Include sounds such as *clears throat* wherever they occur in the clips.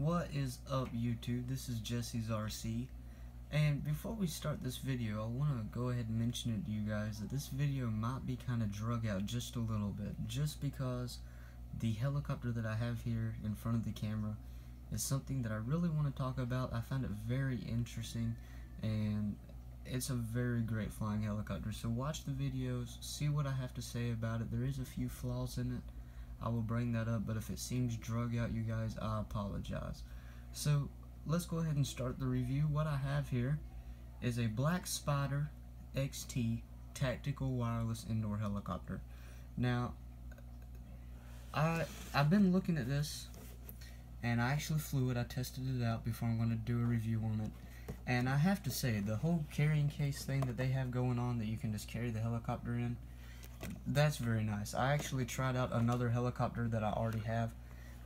What is up YouTube? This is Jesse's RC and before we start this video I want to go ahead and mention it to you guys that this video might be kind of drug out just a little bit just because the helicopter that I have here in front of the camera is something that I really want to talk about. I find it very interesting and it's a very great flying helicopter so watch the videos, see what I have to say about it. There is a few flaws in it I will bring that up, but if it seems drug out, you guys, I apologize. So, let's go ahead and start the review. What I have here is a Black Spider XT Tactical Wireless Indoor Helicopter. Now, I, I've been looking at this, and I actually flew it. I tested it out before I'm going to do a review on it. And I have to say, the whole carrying case thing that they have going on that you can just carry the helicopter in, that's very nice. I actually tried out another helicopter that I already have.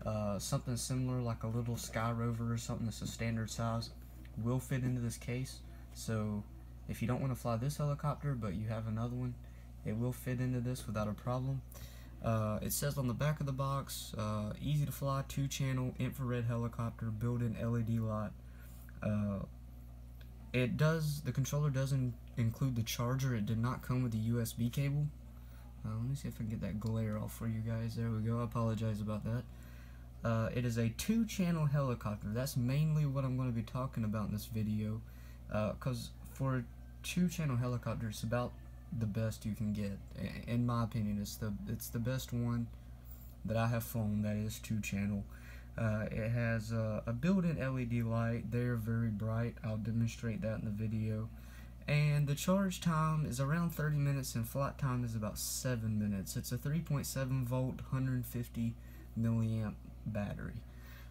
Uh, something similar like a little Sky Rover or something that's a standard size will fit into this case. So if you don't want to fly this helicopter but you have another one, it will fit into this without a problem. Uh, it says on the back of the box, uh, easy to fly, two channel infrared helicopter, built-in LED light. Uh, it does, the controller doesn't include the charger, it did not come with the USB cable. Uh, let me see if I can get that glare off for you guys. There we go. I apologize about that. Uh, it is a two-channel helicopter. That's mainly what I'm going to be talking about in this video. Because uh, for two-channel helicopter, it's about the best you can get. In my opinion, it's the it's the best one that I have flown that is two-channel. Uh, it has uh, a built-in LED light. They're very bright. I'll demonstrate that in the video and the charge time is around 30 minutes and flight time is about 7 minutes. It's a 3.7 volt 150 milliamp battery.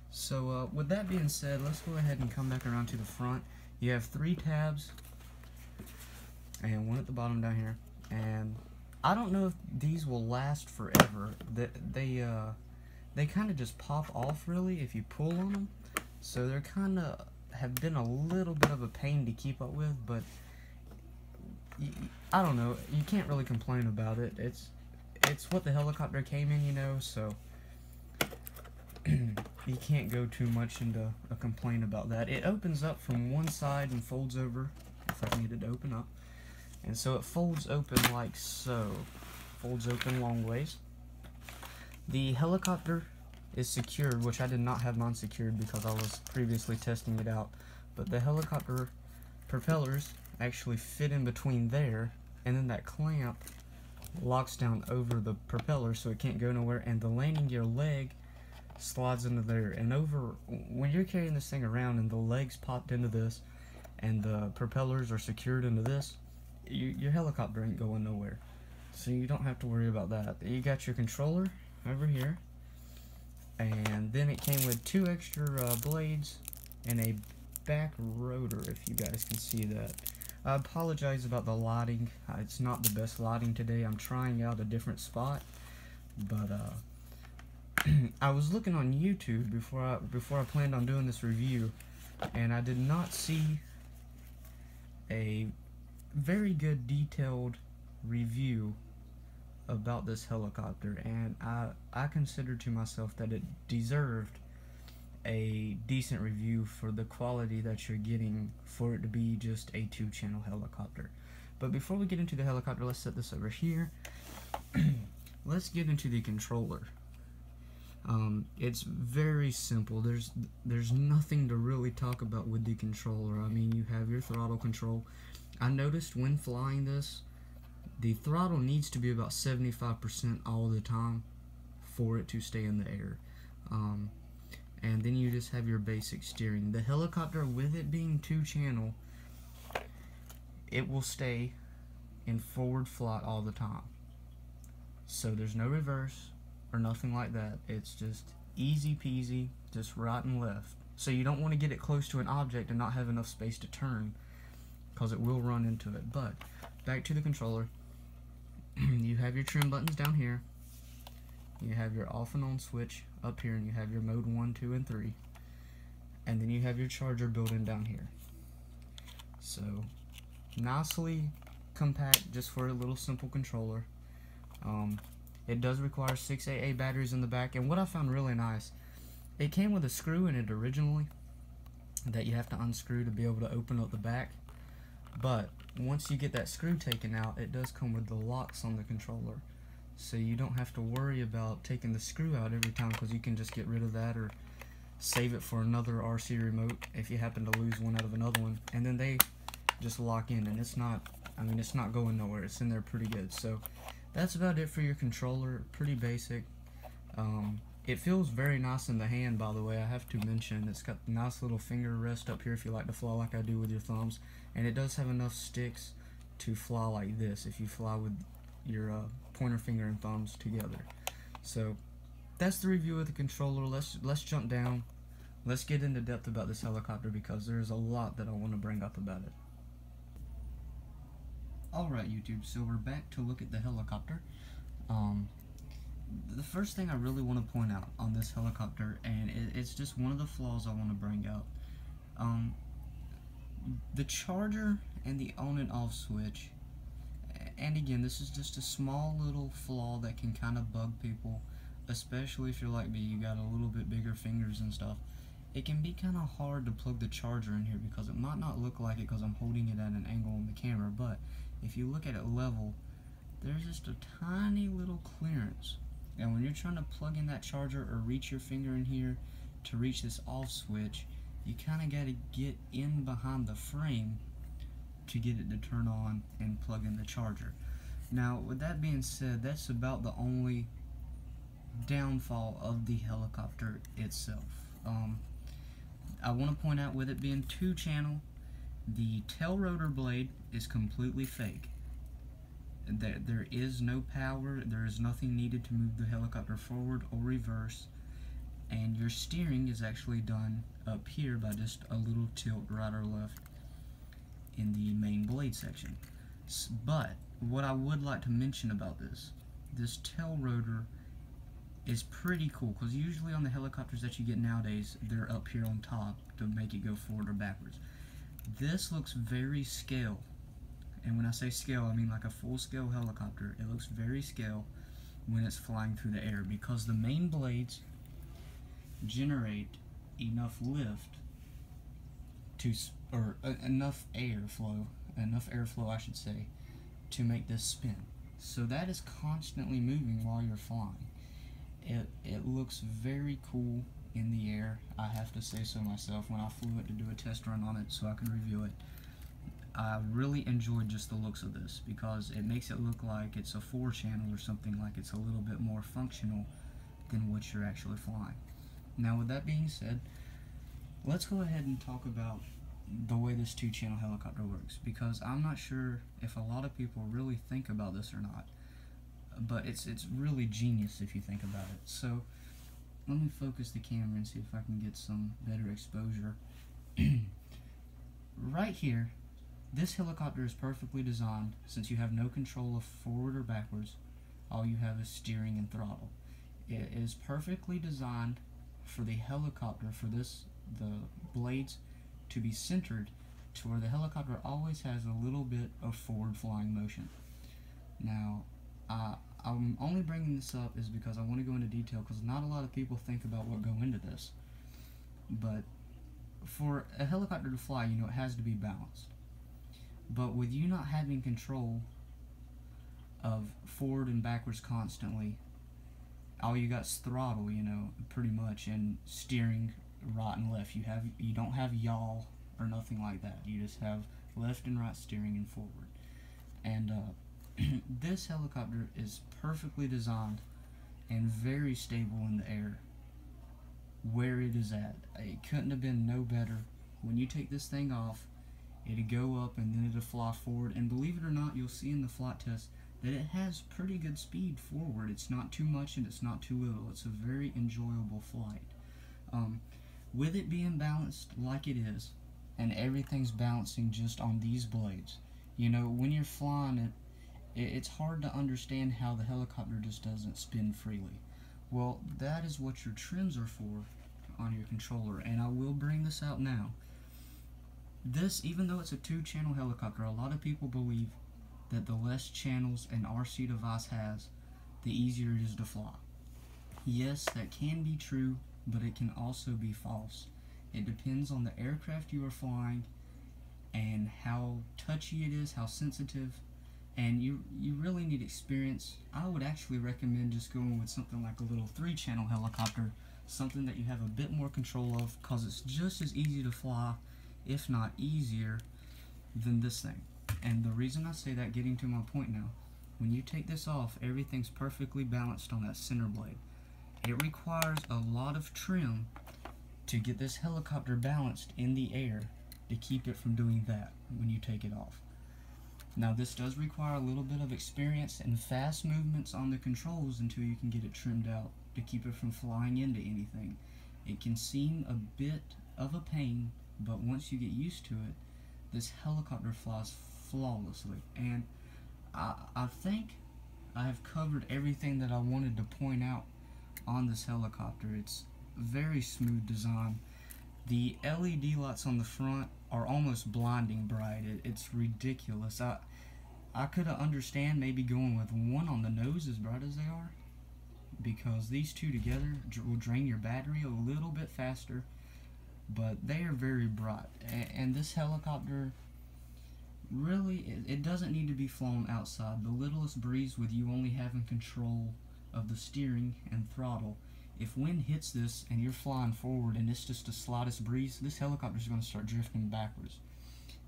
So uh, with that being said, let's go ahead and come back around to the front. You have three tabs and one at the bottom down here. And I don't know if these will last forever. They, they, uh, they kind of just pop off really if you pull on them. So they're kind of have been a little bit of a pain to keep up with, but I don't know. You can't really complain about it. It's it's what the helicopter came in, you know, so *clears throat* you can't go too much into a complaint about that. It opens up from one side and folds over, if I need it to open up. And so it folds open like so. Folds open long ways. The helicopter is secured, which I did not have mine secured because I was previously testing it out. But the helicopter propellers actually fit in between there and then that clamp locks down over the propeller so it can't go nowhere and the landing gear leg slides into there. And over when you're carrying this thing around and the legs popped into this and the propellers are secured into this you, your helicopter ain't going nowhere. So you don't have to worry about that. You got your controller over here and then it came with two extra uh, blades and a back rotor if you guys can see that I apologize about the lighting. Uh, it's not the best lighting today. I'm trying out a different spot. But uh, *clears throat* I was looking on YouTube before I before I planned on doing this review, and I did not see a very good detailed review about this helicopter and I I considered to myself that it deserved a decent review for the quality that you're getting for it to be just a two channel helicopter. But before we get into the helicopter, let's set this over here. *clears throat* let's get into the controller. Um, it's very simple. There's there's nothing to really talk about with the controller. I mean, you have your throttle control. I noticed when flying this, the throttle needs to be about 75% all the time for it to stay in the air. Um, and then you just have your basic steering. The helicopter, with it being two channel, it will stay in forward flight all the time. So there's no reverse or nothing like that. It's just easy peasy, just right and left. So you don't want to get it close to an object and not have enough space to turn because it will run into it. But back to the controller. *clears throat* you have your trim buttons down here you have your off and on switch up here and you have your mode 1, 2, and 3 and then you have your charger built in down here so nicely compact just for a little simple controller um, it does require 6 AA batteries in the back and what I found really nice it came with a screw in it originally that you have to unscrew to be able to open up the back. But once you get that screw taken out, it does come with the locks on the controller. So you don't have to worry about taking the screw out every time because you can just get rid of that or save it for another RC remote if you happen to lose one out of another one. And then they just lock in and it's not, I mean, it's not going nowhere. It's in there pretty good. So that's about it for your controller. Pretty basic. Um, it feels very nice in the hand, by the way. I have to mention it's got nice little finger rest up here if you like to fly like I do with your thumbs, and it does have enough sticks to fly like this if you fly with your uh, pointer finger and thumbs together. So that's the review of the controller. Let's let's jump down. Let's get into depth about this helicopter because there's a lot that I want to bring up about it. Alright YouTube, so we're back to look at the helicopter. Um, the first thing I really want to point out on this helicopter, and it, it's just one of the flaws I want to bring out, um, the charger and the on and off switch, and again, this is just a small little flaw that can kind of bug people, especially if you're like me, you got a little bit bigger fingers and stuff. It can be kind of hard to plug the charger in here because it might not look like it because I'm holding it at an angle on the camera, but if you look at it level, there's just a tiny little clearance and when you're trying to plug in that charger or reach your finger in here to reach this off switch, you kind of got to get in behind the frame to get it to turn on and plug in the charger. Now, with that being said, that's about the only downfall of the helicopter itself. Um, I want to point out with it being two channel, the tail rotor blade is completely fake that there is no power, there is nothing needed to move the helicopter forward or reverse, and your steering is actually done up here by just a little tilt right or left in the main blade section. But what I would like to mention about this, this tail rotor is pretty cool because usually on the helicopters that you get nowadays, they're up here on top to make it go forward or backwards. This looks very scale and when I say scale, I mean like a full-scale helicopter. It looks very scale when it's flying through the air because the main blades generate enough lift to, or uh, enough airflow, enough airflow I should say, to make this spin. So that is constantly moving while you're flying. It, it looks very cool in the air, I have to say so myself, when I flew it to do a test run on it so I can review it. I really enjoyed just the looks of this because it makes it look like it's a four channel or something like it's a little bit more functional than what you're actually flying. Now with that being said, let's go ahead and talk about the way this two channel helicopter works because I'm not sure if a lot of people really think about this or not but it's it's really genius if you think about it so let me focus the camera and see if I can get some better exposure *clears throat* right here this helicopter is perfectly designed since you have no control of forward or backwards. All you have is steering and throttle. It is perfectly designed for the helicopter, for this, the blades to be centered to where the helicopter always has a little bit of forward flying motion. Now, uh, I'm only bringing this up is because I want to go into detail because not a lot of people think about what go into this. But for a helicopter to fly, you know, it has to be balanced. But with you not having control of forward and backwards constantly, all you got is throttle, you know, pretty much, and steering right and left. You have you don't have yaw or nothing like that. You just have left and right steering and forward. And uh, *clears throat* this helicopter is perfectly designed and very stable in the air where it is at. It couldn't have been no better. When you take this thing off, it'll go up and then it'll fly forward and believe it or not you'll see in the flight test that it has pretty good speed forward it's not too much and it's not too little it's a very enjoyable flight um, with it being balanced like it is and everything's balancing just on these blades you know when you're flying it, it it's hard to understand how the helicopter just doesn't spin freely well that is what your trims are for on your controller and I will bring this out now this, even though it's a two-channel helicopter, a lot of people believe that the less channels an RC device has, the easier it is to fly. Yes, that can be true but it can also be false. It depends on the aircraft you are flying and how touchy it is, how sensitive, and you you really need experience. I would actually recommend just going with something like a little three-channel helicopter, something that you have a bit more control of, cause it's just as easy to fly, if not easier, than this thing. And the reason I say that, getting to my point now, when you take this off, everything's perfectly balanced on that center blade. It requires a lot of trim to get this helicopter balanced in the air to keep it from doing that when you take it off. Now this does require a little bit of experience and fast movements on the controls until you can get it trimmed out to keep it from flying into anything. It can seem a bit of a pain, but once you get used to it, this helicopter flies flawlessly. And I, I think I have covered everything that I wanted to point out on this helicopter. It's very smooth design. The LED lights on the front are almost blinding bright. It, it's ridiculous. I I could understand maybe going with one on the nose as bright as they are because these two together will drain your battery a little bit faster but they are very bright and, and this helicopter really it, it doesn't need to be flown outside the littlest breeze with you only having control of the steering and throttle if wind hits this and you're flying forward and it's just the slightest breeze, this helicopter is going to start drifting backwards.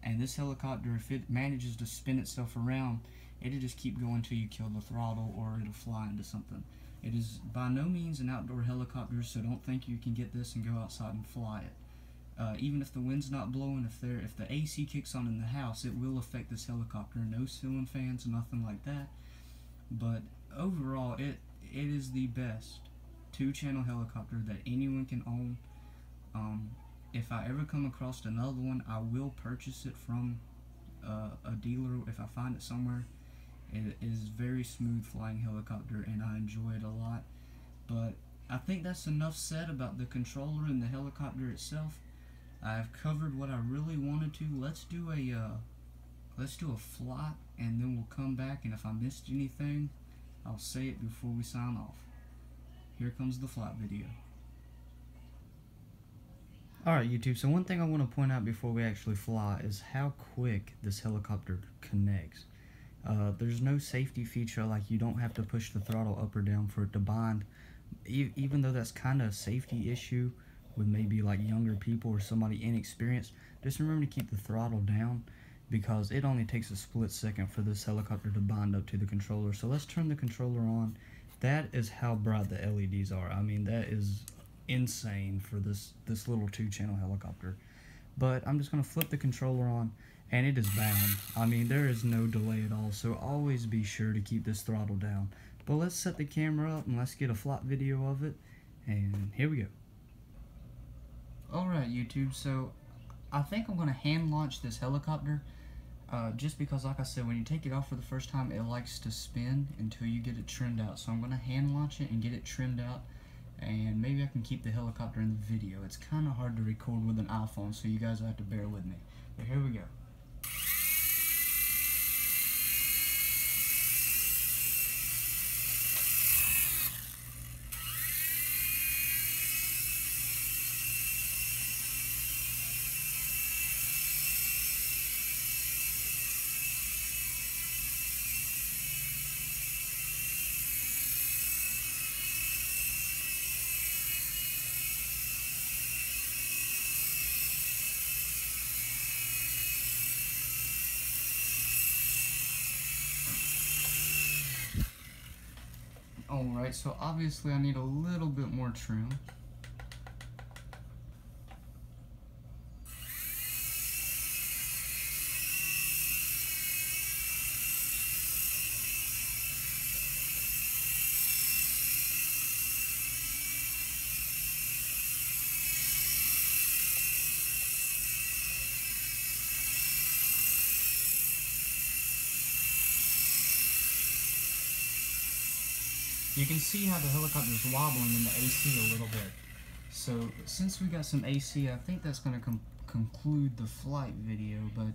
And this helicopter, if it manages to spin itself around, it'll just keep going until you kill the throttle or it'll fly into something. It is by no means an outdoor helicopter, so don't think you can get this and go outside and fly it. Uh, even if the wind's not blowing, if there if the AC kicks on in the house, it will affect this helicopter. No ceiling fans, nothing like that. But overall, it it is the best two channel helicopter that anyone can own. Um, if I ever come across another one, I will purchase it from uh, a dealer if I find it somewhere. It is very smooth flying helicopter and I enjoy it a lot. But I think that's enough said about the controller and the helicopter itself. I've covered what I really wanted to. Let's do a uh, let's do a flight and then we'll come back and if I missed anything, I'll say it before we sign off. Here comes the flat video. Alright YouTube, so one thing I want to point out before we actually fly is how quick this helicopter connects. Uh, there's no safety feature like you don't have to push the throttle up or down for it to bind. E even though that's kind of a safety issue with maybe like younger people or somebody inexperienced, just remember to keep the throttle down because it only takes a split second for this helicopter to bind up to the controller. So let's turn the controller on that is how bright the LEDs are. I mean, that is insane for this, this little two-channel helicopter. But I'm just going to flip the controller on, and it is bound. I mean, there is no delay at all, so always be sure to keep this throttle down. But let's set the camera up, and let's get a flight video of it, and here we go. Alright, YouTube, so I think I'm going to hand launch this helicopter. Uh, just because, like I said, when you take it off for the first time, it likes to spin until you get it trimmed out. So I'm going to hand launch it and get it trimmed out, and maybe I can keep the helicopter in the video. It's kind of hard to record with an iPhone, so you guys have to bear with me. But here we go. Alright, so obviously I need a little bit more trim. You can see how the helicopter is wobbling in the AC a little bit. So since we got some AC, I think that's going to conclude the flight video, but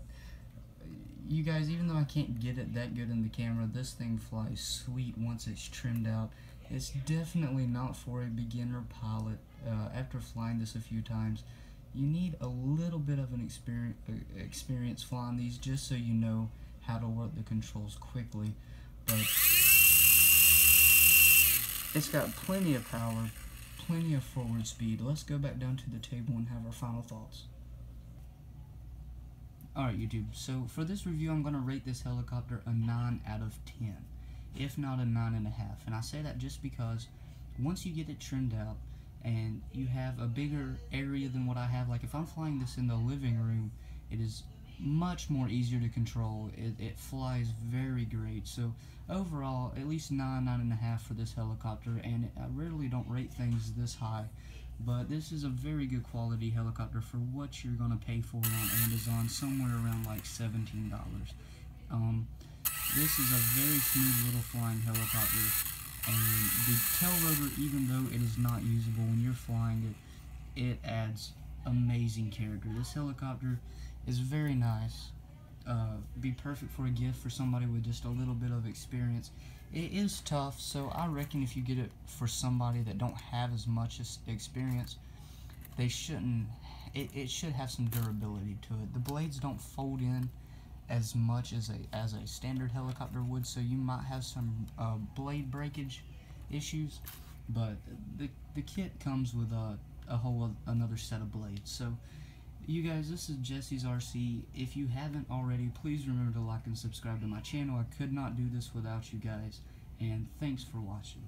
you guys, even though I can't get it that good in the camera, this thing flies sweet once it's trimmed out. It's definitely not for a beginner pilot. uh, after flying this a few times, you need a little bit of an experience, uh, experience flying these just so you know how to work the controls quickly. But it's got plenty of power, plenty of forward speed. Let's go back down to the table and have our final thoughts. Alright YouTube, so for this review I'm going to rate this helicopter a 9 out of 10, if not a 9.5. And I say that just because once you get it trimmed out and you have a bigger area than what I have, like if I'm flying this in the living room, it is much more easier to control. It, it flies very great. So overall, at least 9, 9.5 for this helicopter, and I rarely don't rate things this high but this is a very good quality helicopter for what you're going to pay for on Amazon, somewhere around like $17. Um, this is a very smooth little flying helicopter, and the tail rotor, even though it is not usable when you're flying it, it adds amazing character. This helicopter is very nice. Uh, be perfect for a gift for somebody with just a little bit of experience it is tough, so I reckon if you get it for somebody that don't have as much experience, they shouldn't, it, it should have some durability to it. The blades don't fold in as much as a, as a standard helicopter would, so you might have some uh, blade breakage issues, but the, the kit comes with a, a whole another set of blades, so you guys, this is Jesse's RC. If you haven't already, please remember to like and subscribe to my channel. I could not do this without you guys. And thanks for watching.